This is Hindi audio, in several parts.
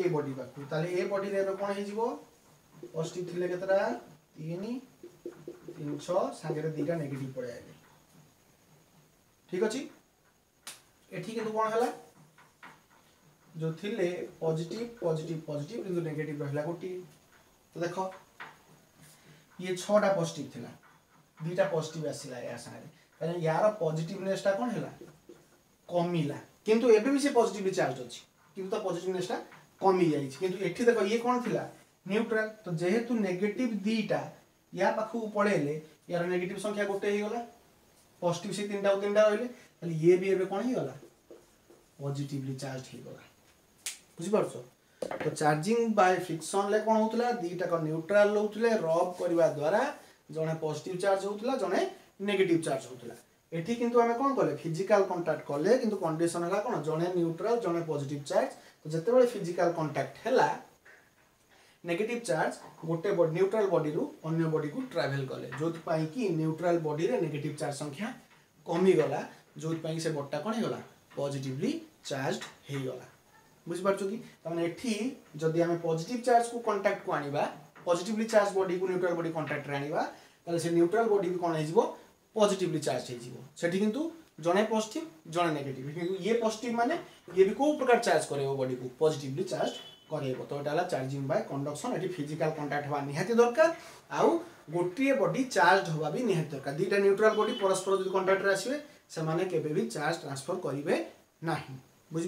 ଏ ବଡି ପାଖକୁ ତାହେଲେ ଏ ବଡିରେ ଏବେ କ'ଣ ହେଇଯିବ ଅଷ୍ଟି ଥିଲେ କେତେଟା ତିନି ତିନି ଛଅ ସାଙ୍ଗରେ ଦୁଇଟା ନେଗେଟିଭ୍ ପଳେଇ ଆଇଲେ ଠିକ୍ ଅଛି ଏଠି କିନ୍ତୁ କ'ଣ ହେଲା ଯେଉଁ ଥିଲେ ପଜିଟିଭ୍ ପଜିଟିଭ୍ ପଜିଟିଭ୍ କିନ୍ତୁ ନେଗେଟିଭ୍ ରହିଲା ଗୋଟିଏ ତ ଦେଖ ଇଏ ଛଅଟା ପଜିଟିଭ୍ ଥିଲା ଦୁଇଟା ପଜିଟିଭ୍ ଆସିଲା ଏହା ସାଙ୍ଗରେ କାରଣ ୟାର ପଜିଟିଭନେସ୍ଟା କ'ଣ ହେଲା କମିଲା କିନ୍ତୁ ଏବେ ବି ସେ ପଜିଟିଭ୍ ଚାର୍ଜ ଅଛି କିନ୍ତୁ ତା ପଜିଟିଭନେସ୍ଟା ᱠᱚᱢᱤ ᱡᱟᱭ ᱠᱤᱱᱛᱩ ᱮᱴᱤ ᱫᱮᱠᱷᱚ ᱮ ᱠᱚᱱ ᱛᱤᱞᱟ ᱱᱭᱩᱴᱨᱟᱞ ᱛᱚ ᱡᱮᱦᱮᱛᱩ ᱱᱮᱜᱮᱴᱤᱵ ᱫᱤᱴᱟ ᱭᱟ ᱵᱟᱠᱷᱩ ᱯᱚᱲᱮᱞᱮ ᱭᱟ ᱱᱮᱜᱮᱴᱤᱵ ᱥᱟಂಖ್ಯᱟ ᱜᱚᱴᱮ ᱦᱮᱜᱚᱞᱟ ᱯᱚᱡᱤᱴᱤᱵ ᱥᱮ ᱛᱤᱱᱴᱟ ᱠᱤᱱᱴᱟ ᱨᱟᱹᱭᱞᱮ ᱛᱟᱦᱞᱮ ᱮ ᱵᱤ ᱮᱵᱮ ᱠᱚᱱ ᱦᱤᱜᱚᱞᱟ ᱯᱚᱡᱤᱴᱤᱵᱞᱤ ᱪᱟᱨᱡᱽ ᱦᱮᱜᱚᱞᱟ ᱵᱩᱡᱷᱤ ᱯᱟᱨᱪᱷᱚ ᱛᱚ ᱪᱟᱨᱡᱤᱝ ᱵᱟᱭ ᱯᱷᱤᱠᱥᱚᱱ ᱞᱮ ᱠᱚᱱ ᱦᱩᱛᱞᱟ ᱫᱤᱴᱟ ᱠᱟ ᱱᱭᱩᱴᱨᱟᱞ ᱦ तो बड़े फिजिकाल कंटाक्ट है नेगेटिव चार्ज गोटे न्यूट्राल बडी रु अन्य बॉडी को ट्रैवल कले जो कि न्यूट्राल बडी रे नेगेटिव चार्ज संख्या कमी गला जो से बॉडीटा कौन होगा पॉजिटिवली चार्ज हो गला आम पजिट चार्ज को कंटाक्ट को आने पजिटिवली चार्ज बॉडी को न्यूट्राल बॉडी कंटाक्ट आने से न्यूट्राल बॉडी भी कौन हो पजिटिवली चार्ज हो जड़े पजिट जड़े नेगेटिभ ये पोजिटिभ माने ये भी कौ प्रकार चार्ज कर बड़ी को पजिटली चार्ज करेबो तो एटाला चार्जिंग बाय कंडक्शन एटी फिजिकल कांटेक्ट हवा निहाती दरकार आउ गोटे बॉडी चार्ज हवा भी निहाती दरकार दीटा न्यूट्रल बॉडी परस्पर जो कांटेक्ट आसवे से माने केबे चार्ज ट्रांसफर करिवे ना बुझ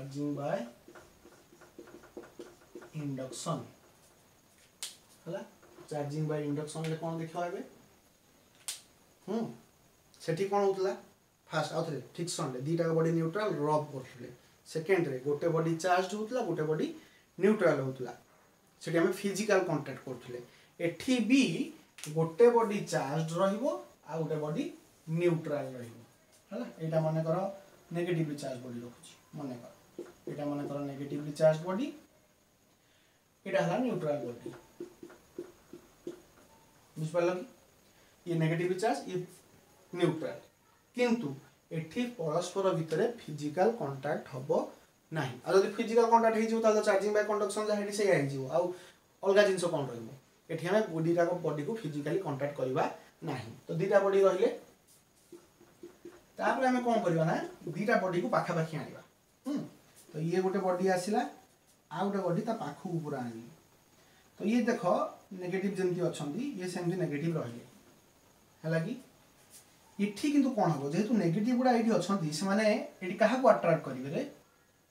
charging by induction ହେଲା ଚାର୍ଜିଂ ବାଇ ଇଣ୍ଡକ୍ସନରେ କ'ଣ ଦେଖିବେ ହୁଁ ସେଠି କ'ଣ ହେଉଥିଲା ଫାଷ୍ଟ ଆଉଥରେ ଫିକ୍ସନରେ ଦୁଇଟାକ ବଡ଼ି ନ୍ୟୁଟ୍ରାଲ୍ ରବ୍ କରୁଥିଲେ ସେକେଣ୍ଡରେ ଗୋଟେ ବଡ଼ି ଚାର୍ଜ ହେଉଥିଲା ଗୋଟେ ବଡ଼ି ନ୍ୟୁଟ୍ରାଲ୍ ହେଉଥିଲା ସେଠି ଆମେ ଫିଜିକାଲ୍ କଣ୍ଟାକ୍ଟ କରୁଥିଲେ ଏଠି ବି ଗୋଟେ ବଡ଼ି ଚାର୍ଜ ରହିବ ଆଉ ଗୋଟେ ବଡ଼ି ନ୍ୟୁଟ୍ରାଲ୍ ରହିବ ହେଲା ଏଇଟା ମନେକର ନେଗେଟିଭ୍ ଚାର୍ଜ ବଡ଼ି ରଖୁଛି ମନେକର এটা মানে তারা নেগেটিভলি চার্জ বডি এটা হলো নিউট্রাল বডি বুঝ পারলাম ইয়ে নেগেটিভলি চার্জ ইয়ে নিউট্রাল কিন্তু এটি পরস্পর ভিতরে ফিজিক্যাল কন্টাক্ট হব না আর যদি ফিজিক্যাল কন্টাক্ট হয়ে যাব তাহলে চার্জিং বাই কন্ডাকশন যা হেটি সেয়া হয়ে যাব আউ অলগা জিনিস কোন রহিব এটি আমি দুইটাক বডি কু ফিজিক্যালি কন্টাক্ট করিবা না তো দুইটা বডি রহলে তারপরে আমি কোন করিবা না দুইটা বডি কু পাখাপাখি আনিবা হুম तो ये गोटे बडी आसला आ गोटे बडी पाख को पूरा आने तो ये देख नेगेटिव जमी अच्छा ये सेमती नेगेटिव रे कि इटी कितना कौन हम जेहेतु नेगेट गुड़ा ये अच्छा से मैंने क्या आट्राक्ट करेंगे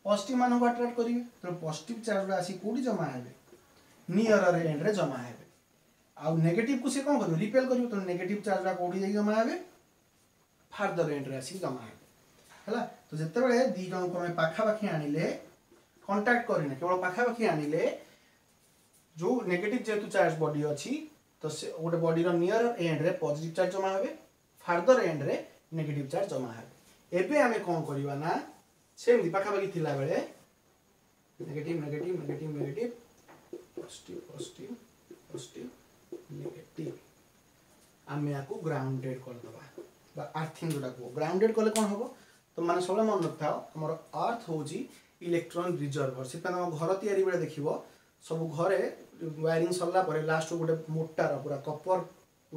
पजिट मान को आट्राक्ट करेंगे तेरे पजिट चार्ज गुड़ा आठ जमा है निअर एंड रे जमा है आउ नेगेट को कौन कर रिपेल कर तेनालीरु नेगेट चार्ज गुड़ा कौटी जमा है फारदर एंड्रे आसिक जमा है ହେଲା ତ ଯେତେବେଳେ ଦୁଇ ଜଣଙ୍କୁ ଆମେ ପାଖାପାଖି ଆଣିଲେ କଣ୍ଟାକ୍ଟ କରିନେ କେବଳ ପାଖାପାଖି ଆଣିଲେ ଯେଉଁ ନେଗେଟିଭ୍ ଯେହେତୁ ଚାର୍ଜ ବଡି ଅଛି ତ ସେ ଗୋଟେ ବଡିର ନିୟର ଏଣ୍ଡରେ ପଜିଟିଭ୍ ଚାର୍ଜ ଜମା ହେବେ ଫାର୍ଦର ଏଣ୍ଡରେ ନେଗେଟିଭ୍ ଚାର୍ଜ ଜମା ହେବେ ଏବେ ଆମେ କ'ଣ କରିବା ନା ସେମିତି ପାଖାପାଖି ଥିଲାବେଳେ negative negative negative negative positive positive positive negative ଆମେ ୟାକୁ ଗ୍ରାଉଣ୍ଡେଡ଼୍ କରିଦେବା ବା ଆର୍ଥିଂ ଯେଉଁଟା କୁହ ଗ୍ରାଉଣ୍ଡେଡ଼୍ କଲେ କ'ଣ ହେବ तुमने तो सब मन रखाओ आम अर्थ हूँ इलेक्ट्रोन रिजर्भर से घर या देख सब घर वायरिंग सरला लास्ट गोटे मोटार पूरा कपर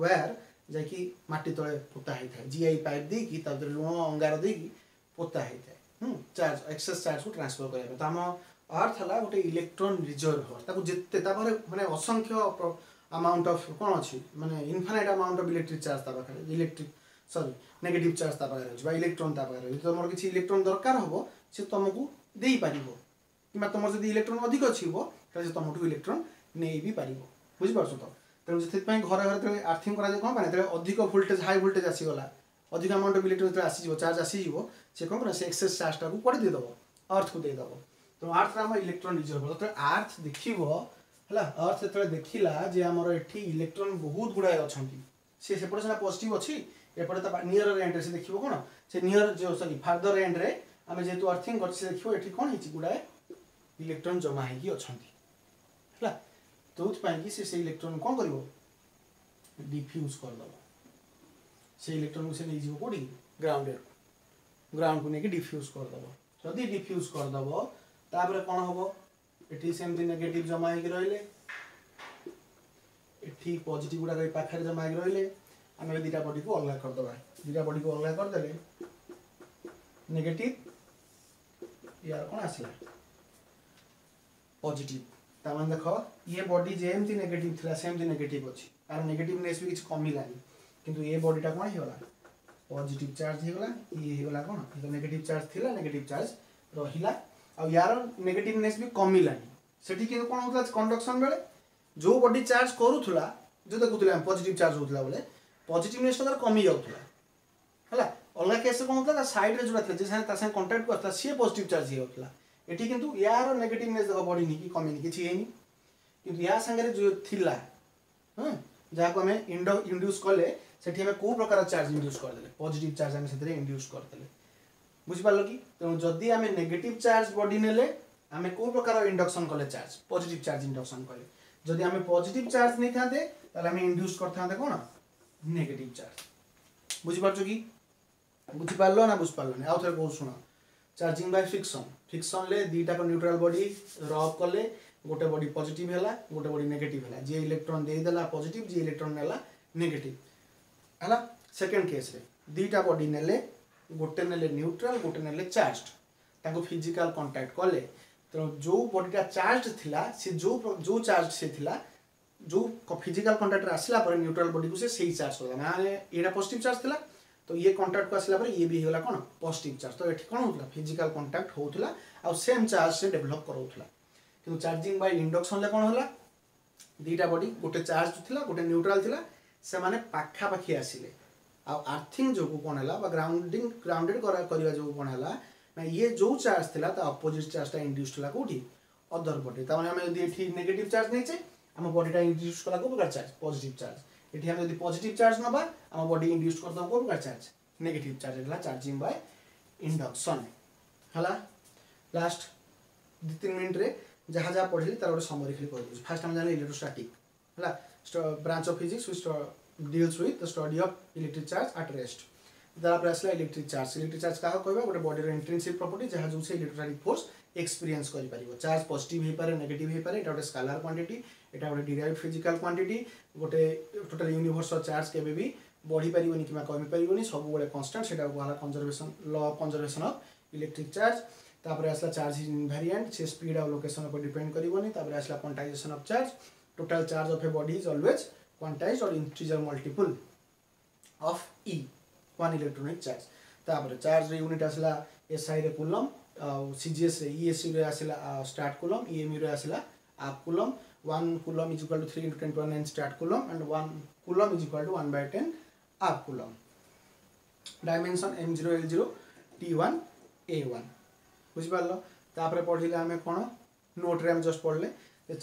वेयर जैकि मटी तले पोता होता है जीआई पाइप देकी लुण अंगार देकी पोता है चार्ज एक्सेस चार्ज को ट्रांसफर करने तो आम अर्थ है गोटे इलेक्ट्रोन रिजर्भर जिते मैंने असंख्य अमाउंट अफ कौन अच्छी मैंने infinite amount of electric charge पाखे इलेक्ट्रिक ସରି ନେଗେଟିଭ୍ ଚାର୍ଜ ତା ପାଖରେ ଅଛି ବା ଇଲେକ୍ଟ୍ରନ୍ ତା ପାଖରେ ଅଛି ତୁମର କିଛି ଇଲେକ୍ଟ୍ରନ୍ ଦରକାର ହେବ ସେ ତୁମକୁ ଦେଇପାରିବ କିମ୍ବା ତୁମର ଯଦି ଇଲେକ୍ଟ୍ରନ୍ ଅଧିକ ଥିବ ତାହେଲେ ସେ ତୁମଠୁ ଇଲେକ୍ଟ୍ରନ୍ ନେଇ ବି ପାରିବ ବୁଝିପାରୁଛ ତ ତେଣୁ ସେଥିପାଇଁ ଘରେ ଘରେ ଯେତେବେଳେ ଆର୍ଥିଂ କରାଯାଏ କ'ଣ ପାଇଁ ଯେତେବେଳେ ଅଧିକ ଭୋଲ୍ଟେଜ୍ ହାଇ ଭୋଲ୍ଟେଜ୍ ଆସିଗଲା ଅଧିକ ଆମାଉଣ୍ଟ ଅଫ୍ ଇଲେକ୍ଟ୍ରିକ୍ ଯେତେବେଳେ ଆସିଯିବ ଚାର୍ଜ ଆସିଯିବ ସେ କ'ଣ କରେ ସେ ଏକ୍ସେସ୍ ଚାର୍ଜଟାକୁ କୁଆଡ଼େ ଦେଇଦେବ ଆର୍ଥକୁ ଦେଇଦେବ ତେଣୁ ଆର୍ଥରେ ଆମ ଇଲେକ୍ଟ୍ରନ୍ ରିଜର୍ଭ ଯେତେବେଳେ ଆର୍ଥ ଦେଖିବ ହେଲା ଆର୍ଥ ଯେତେବେଳେ ଦେଖିଲା ଯେ ଆମର ଏଠି ଇଲେକ୍ଟ୍ରନ୍ ବହୁତ ଗୁଡ଼ାଏ ଅଛନ୍ତି सिपेसम्म पोट अच्छु एपट त नियर एन्ड देखर सरी फर्दर एन्डले अर्थिङ गर्छ कि गुडा इलेक्ट्रन जमाइक अनि त्यो कि सि इलेक्ट्रो कन किफ्युज गरिदेबलट्री सि को ग्राउन्ड ग्राउन्डको नै डिफ्युज गरिदब जति डिफ्युज गरिदव तेगेटिभ जमाइक रहे ଏଠି ପଜିଟିଭ୍ ଗୁଡ଼ାକ ଏଇ ପାଖରେ ଜମା ହେଇକି ରହିଲେ ଆମେ ଦୁଇଟା ପଟିକୁ ଅଲଗା କରିଦେବା ଦୁଇଟା ପଟିକୁ ଅଲଗା କରିଦେଲେ ନେଗେଟିଭ୍ ইয়ার কোন আসলা পজিটিভ তার মানে দেখো ইয়ে বডি যেমতি নেগেটিভ থিলা সেমতি নেগেটিভ অছি আর নেগেটিভনেস বি কিছু কমিলানি কিন্তু এ বডিটা কোন হেলা পজিটিভ চার্জ হেলা ইয়ে হেলা কোন তো নেগেটিভ চার্জ থিলা নেগেটিভ চার্জ রহিলা আর ইয়ার নেগেটিভনেস বি কমিলানি সেটি কিন্তু কোন হউতলা কন্ডাকশন বেলে जो बडी चार्ज करूला जो देखु पजिट चार्ज होता बोले पजिटनेस कमी जाऊला है अलग केस कौन होता सैड्रे जोटा था कंटाक्ट कर सी पजिट चार्ज होता ये कितु यार नेगेटिवनेस देख बढ़नी कि कमी किसी कि सागर जो थी हाँ जहाँ आम इंड्यूस कले कौ प्रकार चार्ज इंड्यूस करदे पजिट चार्ज आम से इंड्यूस करदे बुझिपार कि तेणु जदि आम नेगेट चार्ज बढ़ी ने आम कौ प्रकार इंडक्शन कले चार्ज पजिट चार्ज इंडक्शन कले যদি আমি পজিটিভ চার্জ নেই থাকে তাহলে আমি ইন্ডুস করতে কোণ নেগেটিভ চার্জ বুঝিপারছ কি বুঝিপারল না বুঝিপারলনি আউ থরে কৌশ শুণ চার্জিং বাই ফিকশন ফিকশনলে দুইটাক নিউট্রাল বডি রব কলে গোটে বডি পজিটিভ হেলা গোটে বডি নেগেটিভ হেলা যে ইলেকট্রন দেইদেলা পজিটিভ যে ইলেকট্রন নেলা নেগেটিভ হেলা সেকেন্ড কেসরে দুইটা বডি নেলে গোটে নেলে নিউট্রাল গোটে নেলে চার্জড তাকে ফিজিক্যাল কন্টাক্ট কলে ତେଣୁ ଯେଉଁ ବଡ଼ିଟା ଚାର୍ଜ ଥିଲା ସେ ଯେଉଁ ଯେଉଁ ଚାର୍ଜ ସେ ଥିଲା ଯେଉଁ ଫିଜିକାଲ୍ କଣ୍ଟାକ୍ଟରେ ଆସିଲା ପରେ ନ୍ୟୁଟ୍ରାଲ୍ ବଡ଼ିକୁ ସେ ସେଇ ଚାର୍ଜ କରିଦେଲା ମାନେ ଏଇଟା ପଜିଟିଭ୍ ଚାର୍ଜ ଥିଲା ତ ଇଏ କଣ୍ଟାକ୍ଟକୁ ଆସିଲା ପରେ ଇଏ ବି ହେଇଗଲା କ'ଣ ପଜିଟିଭ୍ ଚାର୍ଜ ତ ଏଠି କ'ଣ ହେଉଥିଲା ଫିଜିକାଲ୍ କଣ୍ଟାକ୍ଟ ହେଉଥିଲା ଆଉ ସେମ୍ ଚାର୍ଜ ସେ ଡେଭଲପ୍ କରାଉଥିଲା କିନ୍ତୁ ଚାର୍ଜିଂ ବାଇ ଇଣ୍ଡକ୍ସନ୍ରେ କ'ଣ ହେଲା ଦୁଇଟା ବଡ଼ି ଗୋଟେ ଚାର୍ଜ ଥିଲା ଗୋଟେ ନ୍ୟୁଟ୍ରାଲ୍ ଥିଲା ସେମାନେ ପାଖାପାଖି ଆସିଲେ ଆଉ ଆର୍ଥିଂ ଯୋଗୁଁ କ'ଣ ହେଲା ବା ଗ୍ରାଉଣ୍ଡିଂ ଗ୍ରାଉଣ୍ଡେଡ଼ କରିବା ଯୋଗୁଁ କ'ଣ ହେଲା ନା ଇଏ ଯେଉଁ ଚାର୍ଜ ଥିଲା ତା ଅପୋଜିଟ୍ ଚାର୍ଜଟା ଇଣ୍ଡ୍ୟୁସ୍ ହେଲା କେଉଁଠି ଅଦର ବଡି ତାମାନେ ଆମେ ଯଦି ଏଠି ନେଗେଟିଭ୍ ଚାର୍ଜ ନେଇଛେ ଆମ ବଡିଟା ଇଣ୍ଡ୍ୟୁସ୍ କଲା କେଉଁ ପ୍ରକାର ଚାର୍ଜ ପଜିଟିଭ୍ ଚାର୍ଜ ଏଠି ଆମେ ଯଦି ପଜିଟିଭ୍ ଚାର୍ଜ ନେବା ଆମ ବଡି ଇଣ୍ଡ୍ୟୁସ୍ କରିଦେବ କେଉଁ ପ୍ରକାର ଚାର୍ଜ ନେଗେଟିଭ୍ ଚାର୍ଜ ହେଲା ଚାର୍ଜିଂ ବାଏ ଇଣ୍ଡକ୍ସନ୍ ହେଲା ଲାଷ୍ଟ ଦୁଇ ତିନି ମିନିଟ୍ରେ ଯାହା ଯାହା ପଢ଼ିଲି ତାର ଗୋଟେ ସମରି ଖାଲି କହିଦେଉଛି ଫାର୍ଷ୍ଟ ଆମେ ଜାଣିଲେ ଇଲେକ୍ଟ୍ରୋଷ୍ଟାଟିକ୍ ହେଲା branch of physics which deals with study of electric charge at rest দ্বারা আপনার আসলে ইলেকট্রিক চার্জ ইলেকট্রিক চার্জ কাহ কহবা গোটে বডির ইন্ট্রিনসিক প্রপর্টি যা যে সে ইলেকট্রোনিক ফোর্স এক্সপিরিয়েন্স করিপার চার্জ পজিটিভ হইপারে নেগেটিভ হইপারে এটা গোটে স্কালার কোয়ান্টিটি এটা গোটে ডিরাইভ ফিজিকাল কোয়ান্টিটি গোটে টোটাল ইউনিভর্সর চার্জ কেবে বি বড়ি পারিবনি কিংবা কমি পারিবনি সবুলে কনস্টান্ট সেটা কুহালা conservation law of conservation of electric charge তাপরে আসলা চার্জ ইজ ইনভ্যারিয়েন্ট সে স্পিড আউ লোকেশন উপর ডিপেন্ড করিবনি তাপরে আসলা quantization of charge total charge of a body is always quantized or increase or multiple of e one electronic charge তারপরে চার্জ ইউনিট আসলা এসআই রে কুলম সিজিএস ইএসসি রে আসলা স্টার্ট কুলম ইএমই রে আসলা ab coulomb one coulomb is equal to three into ten point nine stat coulomb and one coulomb is equal to one by ten ab coulomb dimension M zero L zero T one A one বুঝিপারল তাপরে পড়লে আমি কোণ নোটরে আমি জস্ট পড়লে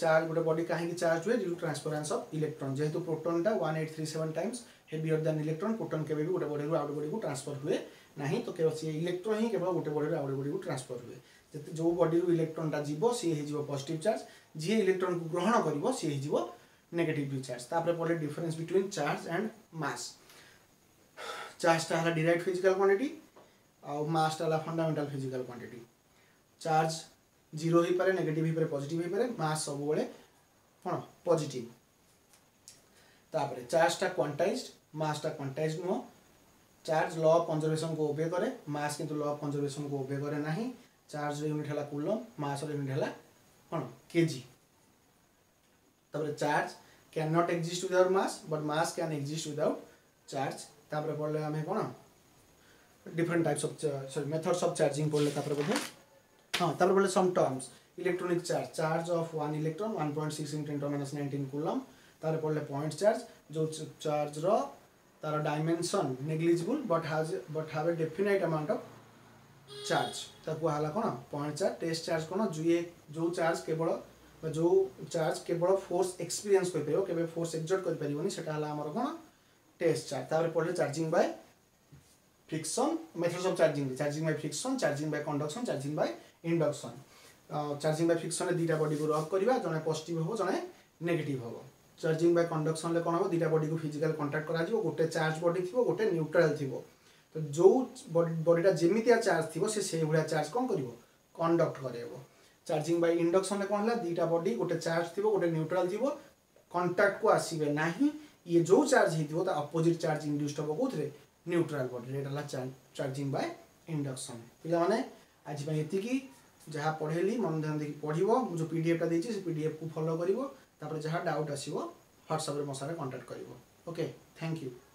চার্জ গোটে বডি কাহিঁকি চার্জ হুয়ে ডিউ ট্রান্সফরেন্স অফ ইলেকট্রন যেহেতু প্রোটনটা one eight three seven times heavier than electron proton କେବେ ବି ଗୋଟେ ବଡ଼ିରୁ ଆଉ ଗୋଟେ ବଡ଼ିକୁ ଟ୍ରାନ୍ସଫର୍ ହୁଏ ନାହିଁ ତ କେବଳ ସିଏ ଇଲେକ୍ଟ୍ରନ୍ ହିଁ କେବଳ ଗୋଟେ ବଡ଼ିରୁ ଆଉ ଗୋଟେ ବଡ଼ିକୁ ଟ୍ରାନ୍ସଫର୍ ହୁଏ ଯେତେ ଯେଉଁ ବଡ଼ିରୁ ଇଲେକ୍ଟ୍ରନ୍ଟା ଯିବ ସିଏ ହେଇଯିବ ପଜିଟିଭ୍ ଚାର୍ଜ ଯିଏ ଇଲେକ୍ଟ୍ରନ୍କୁ ଗ୍ରହଣ କରିବ ସିଏ ହେଇଯିବ ନେଗେଟିଭ୍ ଚାର୍ଜ ତାପରେ ପଡ଼ିଲେ difference between charge and mass ଚାର୍ଜଟା ହେଲା ଡିରାଇଭ୍ ଫିଜିକାଲ୍ କ୍ୱାଣ୍ଟିଟି ଆଉ ମାସ୍ଟା ହେଲା fundamental physical quantity charge zero হয়ে পড়ে নেগেটিভ হয়ে পড়ে পজিটিভ হয়ে পড়ে মাস সবুলে কোণ পজিটিভ তাপরে চার্জটা কোয়ান্টাইজড मासटा कन्ट्याक्ट नुह चार्ज ल अफ कन्जर्भेसन को ओबे करे मास किंतु ल अफ कन्जर्भेसन को ओबे करे ना चार्ज यूनिट है कूलम मास यूनिट है कौन के जी तापर charge can not exist without mass but mass can exist without charge तापर पढ़ले आम कौन डिफरेंट टाइप्स अफ सरी मेथड्स अफ चार्जिंग पढ़ले तापर बोधे हाँ तापर पढ़ले some terms electronic charge charge of one electron 1.6 point six into ten minus nineteen coulomb तापर पढ़ले पॉइंट चार्ज जो चार्ज रो তার dimension negligible but has but have a definite amount of charge তা কুহলা কোণ পয়েন্ট চার্জ টেস্ট চার্জ কোণ যে যে চার্জ কেবল বা যে চার্জ কেবল ফোর্স এক্সপিরিয়েন্স করে কেবে ফোর্স এক্জর্ট করে পারি সেটা হল আমার কোণ টেস্ট চার্জ তাপরে পড়লে charging by friction methods of charging charging by friction charging by conduction charging by induction charging by ফ্রিকশনরে দুইটা বডিকে রফ করা জনে পজিটিভ হব জনে নেগেটিভ হব ଚାର୍ଜିଂ ବାଇ କଣ୍ଡକ୍ସନ୍ରେ କ'ଣ ହେବ ଦୁଇଟା ବଡ଼ିକୁ ଫିଜିକାଲ୍ କଣ୍ଟାକ୍ଟ କରାଯିବ ଗୋଟେ ଚାର୍ଜ ବଡ଼ି ଥିବ ଗୋଟେ ନ୍ୟୁଟ୍ରାଲ୍ ଥିବ ତ ଯେଉଁ ବଡ଼ିଟା ଯେମିତିଆ ଚାର୍ଜ ଥିବ ସେ ସେଇଭଳିଆ ଚାର୍ଜ କ'ଣ କରିବ କଣ୍ଡକ୍ଟ କରାଇବ ଚାର୍ଜିଂ ବାଇ ଇଣ୍ଡକ୍ସନ୍ରେ କ'ଣ ହେଲା ଦୁଇଟା ବଡ଼ି ଗୋଟେ ଚାର୍ଜ ଥିବ ଗୋଟେ ନ୍ୟୁଟ୍ରାଲ୍ ଥିବ କଣ୍ଟାକ୍ଟକୁ ଆସିବେ ନାହିଁ ଇଏ ଯେଉଁ ଚାର୍ଜ ହେଇଥିବ ତା ଅପୋଜିଟ୍ ଚାର୍ଜ ଇଣ୍ଡ୍ୟୁସ୍ଡ ହେବ କେଉଁଥିରେ ନ୍ୟୁଟ୍ରାଲ୍ ବଡ଼ିରେ ଏଇଟା ହେଲା ଚାର୍ଜିଂ ବାଏ ଇଣ୍ଡକ୍ସନ୍ ପିଲାମାନେ ଆଜି ପାଇଁ ଏତିକି ଯାହା ପଢ଼େଇଲି ମନ ଧ୍ୟାନ ଦେଇକି ପଢ଼ିବ ମୁଁ ଯେଉଁ ପିଡ଼ିଏଫ୍ଟା ଦେଇଛି ସେ ପିଡ଼ିଏଫ୍କୁ ଫଲୋ କରିବ तापर जहाँ डाउट आट्सअप म सबै कन्ट्याक्ट गरौँ ओके थ्याङ्क यू